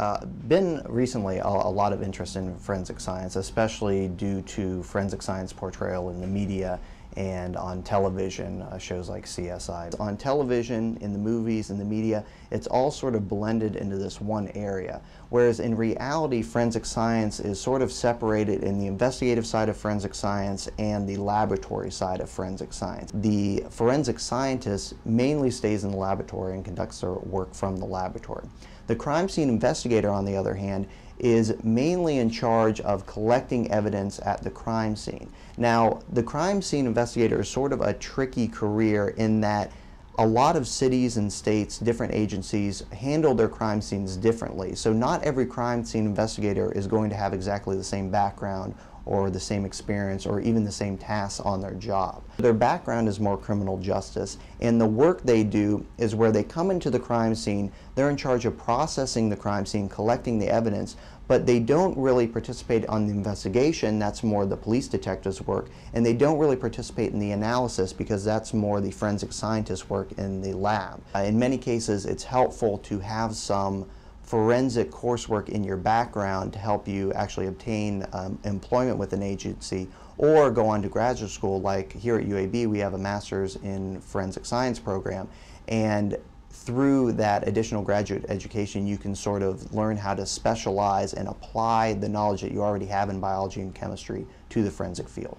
uh, been recently a, a, lot of interest in forensic science, especially due to forensic science portrayal in the media and on television, uh, shows like CSI. On television, in the movies, in the media, it's all sort of blended into this one area. Whereas in reality, forensic science is sort of separated in the investigative side of forensic science and the laboratory side of forensic science. The forensic scientist mainly stays in the laboratory and conducts their work from the laboratory. The crime scene investigator, on the other hand, is mainly in charge of collecting evidence at the crime scene. Now, the crime scene investigator is sort of a tricky career in that a lot of cities and states, different agencies, handle their crime scenes differently. So not every crime scene investigator is going to have exactly the same background or the same experience or even the same tasks on their job. Their background is more criminal justice and the work they do is where they come into the crime scene, they're in charge of processing the crime scene, collecting the evidence, but they don't really participate on the investigation, that's more the police detectives work, and they don't really participate in the analysis because that's more the forensic scientist's work in the lab. Uh, in many cases it's helpful to have some forensic coursework in your background to help you actually obtain um, employment with an agency or go on to graduate school like here at UAB we have a master's in forensic science program and through that additional graduate education you can sort of learn how to specialize and apply the knowledge that you already have in biology and chemistry to the forensic field.